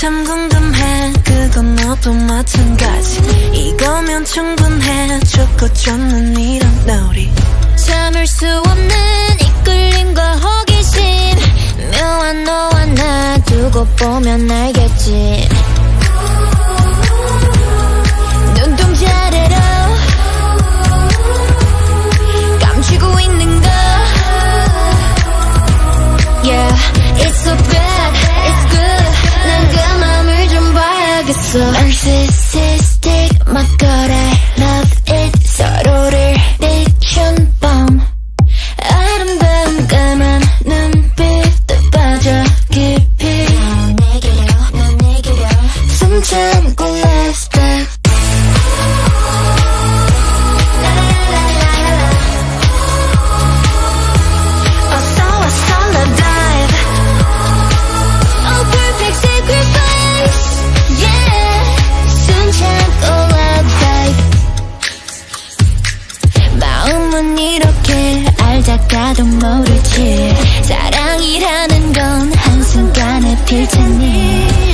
참 궁금해. 그건 너도 마찬가지. 이거면 충분해. 좋고 좋는 이런 놀이 참을 수 없는 이끌림과 호기심. 묘한 너와 나 두고 보면 알겠지 봐야겠어 Narcissistic, my god, I love it 서로를 비춘 밤 아름다운 까만 눈빛도 빠져 깊이 넌 내게로, 넌 내게로 숨 참고 last step 어 알다가도 모르지. 사랑이라는 건 한순간에 필 테니.